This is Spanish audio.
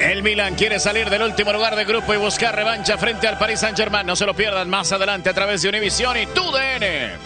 El Milan quiere salir del último lugar de grupo y buscar revancha frente al Paris Saint-Germain. No se lo pierdan más adelante a través de Univision y TUDN.